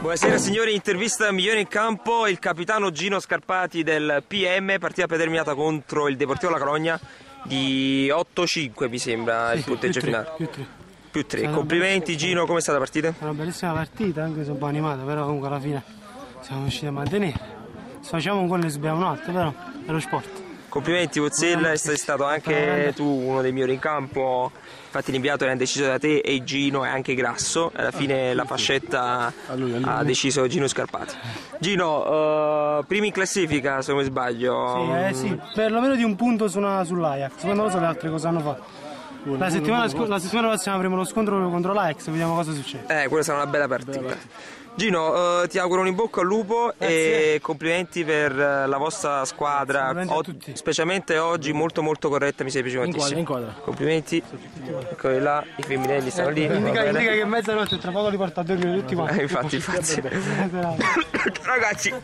Buonasera signori, intervista migliore in campo il capitano Gino Scarpati del PM, partita predeterminata contro il Deportivo La Cologna di 8-5 mi sembra il punteggio più finale. Più tre. Più 3. Complimenti Gino, come è stata la partita? È una bellissima partita, anche se un po' animata, però comunque alla fine siamo riusciti a mantenere. Se facciamo un gol ne subiamo un altro, però è lo sport. Complimenti Pozzella, sei stato anche tu uno dei migliori in campo, infatti l'inviato era deciso da te e Gino e anche Grasso, alla fine la fascetta ha deciso Gino Scarpati. Gino, eh, primi in classifica se non mi sbaglio. Sì, eh, sì, perlomeno di un punto su una- sull'Ajax, secondo me so le altre cosa hanno fatto. La settimana, sc- la settimana prossima avremo lo scontro contro l'Ajax, vediamo cosa succede. Eh, quella sarà una bella partita. Gino, eh, ti auguro un in bocca al lupo e complimenti per eh, la vostra squadra, o- specialmente oggi molto molto corretta, mi sei piaciuto moltissimo. inquadra. Complimenti. Eccoli là, i femminelli stanno lì. va Indica, bene. indica che mezzanotte tra poco li porta a dormire tutti quanti. Eh, infatti, infatti. Buona serata. Ragazzi,